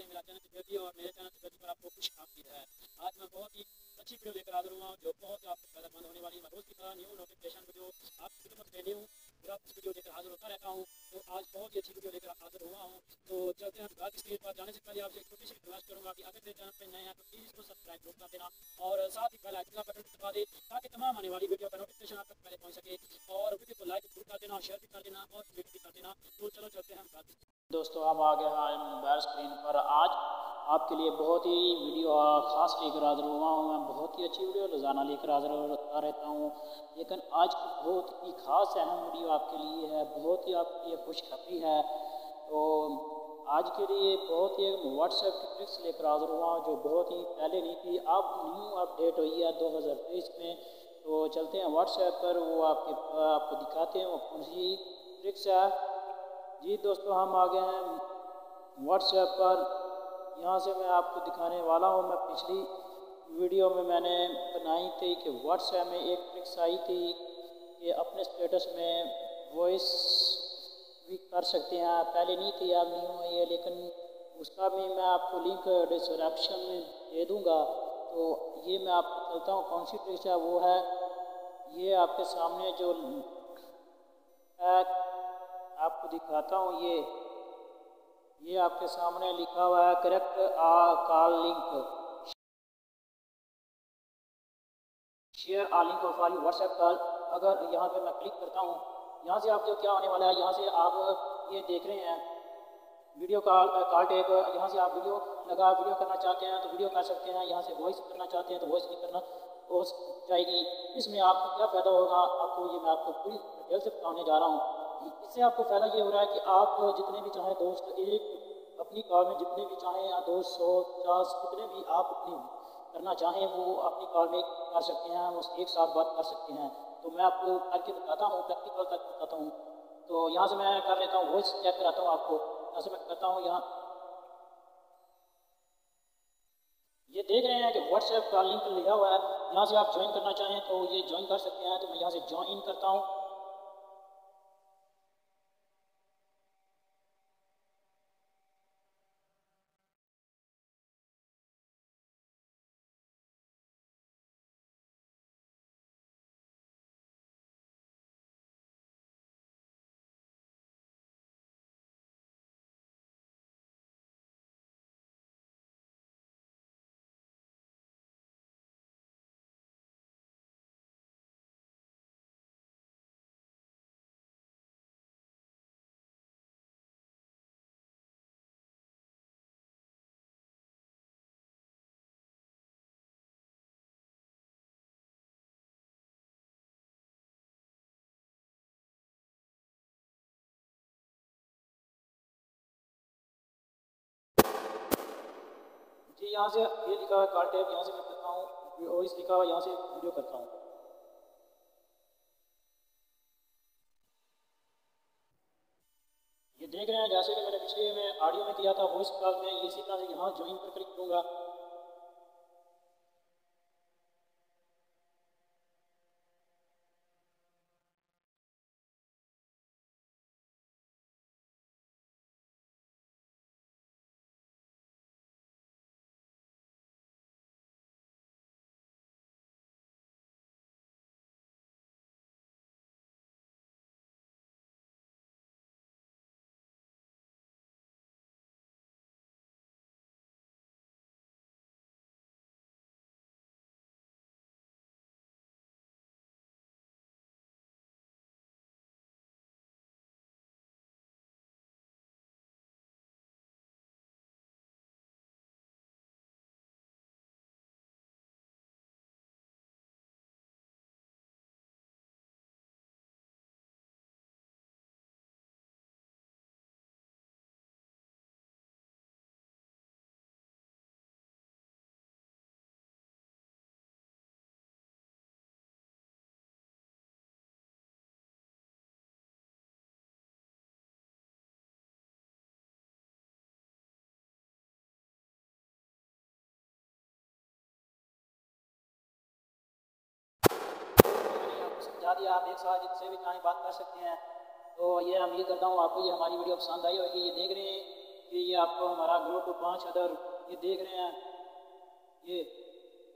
है हैं और मेरे चैनल तिब्बती पर आपको है आज मैं बहुत ही अच्छी वीडियो हाजिर हुआ जो बहुत ही आपको फ़ायदेमंद है न्यू नोटिफिकेशन आपकी वीडियो लेकर हाजिर होता रहता हूँ तो आज बहुत ही अच्छी वीडियो लेकर हाजिर हुआ हूँ। तो चलते हैं बात स्टेज पर जाने से पहले आपसे एक छोटी सी रिक्वेस्ट करूँगा कि अगर मेरे चैनल पर नए हैं तो प्लीज़ इसको सब्सक्राइब ज़रूर कर देना। और साथ ही बेल आइकन का बटन दबा दे ताकि तमाम आने वाली वीडियो का नोटिफिकेशन आप तक पहले पहुँच सके। और वीडियो को लाइक ज़रूर कर देना शेयर भी कर देना और कमेंट भी कर देना। तो चलो चलते हैं दोस्तों, हम आ गए हैं स्क्रीन पर। आज आपके लिए बहुत ही वीडियो ख़ास लेकर हाजिर हुआ हूँ। मैं बहुत ही अच्छी वीडियो रोज़ाना लेकर हाजिर होता रहता हूँ। लेकिन आज की बहुत ही ख़ास अहम वीडियो आपके लिए है, बहुत ही आपके लिए खुशखबरी है। तो आज के लिए बहुत ही व्हाट्सएप की ट्रिक्स लेकर हाजिर हुआ जो बहुत ही पहले नहीं थी, अब न्यू अपडेट हुई है दो हज़ार तेईस में। तो चलते हैं व्हाट्सएप पर, वो आपके, आपको दिखाते हैं, वो कौन सी ट्रिक्स है। जी दोस्तों, हम आ गए हैं व्हाट्सएप पर। यहाँ से मैं आपको दिखाने वाला हूँ। मैं पिछली वीडियो में मैंने बनाई थी कि व्हाट्सएप में एक ट्रिक्स आई थी कि अपने स्टेटस में वॉइस भी कर सकते हैं। पहले नहीं थी अब नहीं हुई है लेकिन उसका भी मैं आपको लिंक डिस्क्रिप्शन में दे दूँगा। तो ये मैं आपको चलता हूँ, कौन सी ट्रिक्स है? वो है, ये आपके सामने जो आपको दिखाता हूँ ये। ये आपके सामने लिखा हुआ है करेक्ट आ, call link share uh link off or WhatsApp call अगर यहाँ पे मैं क्लिक करता हूँ, यहाँ से आप क्या होने वाला है? यहाँ से आप ये देख रहे हैं वीडियो कॉल कॉल टेप यहाँ से आप वीडियो लगा वीडियो करना चाहते हैं तो वीडियो कर सकते हैं। यहाँ से वॉइस करना चाहते हैं तो वॉइस करना हो जाएगी। इसमें आपको क्या फ़ायदा होगा? आपको ये मैं आपको पूरी डिटेल से बताने जा रहा हूँ। इससे आपको फ़ायदा ये हो रहा है कि आप जितने भी चाहें दोस्त, एक अपनी कार में जितने भी चाहें या दो सौ, पचास, जितने भी आप अपनी करना चाहें, वो अपनी कार में कर सकते हैं वो एक साथ बात कर सकते हैं। तो मैं आपको करके बताता हूँ प्रैक्टिकल करके बताता हूँ। तो यहाँ से मैं कर लेता हूँ वॉइस चेक कराता हूँ आपको। यहाँ से मैं करता हूँ, यहाँ। ये देख रहे हैं कि व्हाट्सएप का लिंक लिखा हुआ है। यहाँ से आप ज्वाइन करना चाहें तो ये ज्वाइन कर सकते हैं तो मैं यहाँ से ज्वाइन करता हूँ। यहाँ से ये लिखा हुआ कार्ड टैब यहाँ से मैं करता हूँ, और इस लिखा हुआ यहाँ से वीडियो करता हूँ। ये देख रहे हैं, जैसे कि मैंने पिछले में ऑडियो में किया था वॉइस कॉल में इसी तरह से यहाँ ज्वाइन पर क्लिक करूँगा। दिया आप एक साथ जिससे भी चाहें बात कर सकते हैं। तो ये उम्मीद करता हूँ आपको ये हमारी वीडियो पसंद आई होगी। ये देख रहे हैं कि ये आपको हमारा ग्रुप पाँच अदर ये देख रहे हैं। ये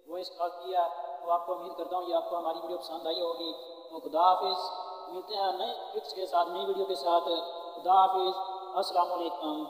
वॉइस कॉल किया तो आपको उम्मीद करता हूँ ये आपको हमारी वीडियो पसंद आई होगी। तो खुदा हाफिज़, मिलते हैं नए टिप्स के साथ, नई वीडियो के साथ। खुदा हाफिज़ अस्सलाम वालेकुम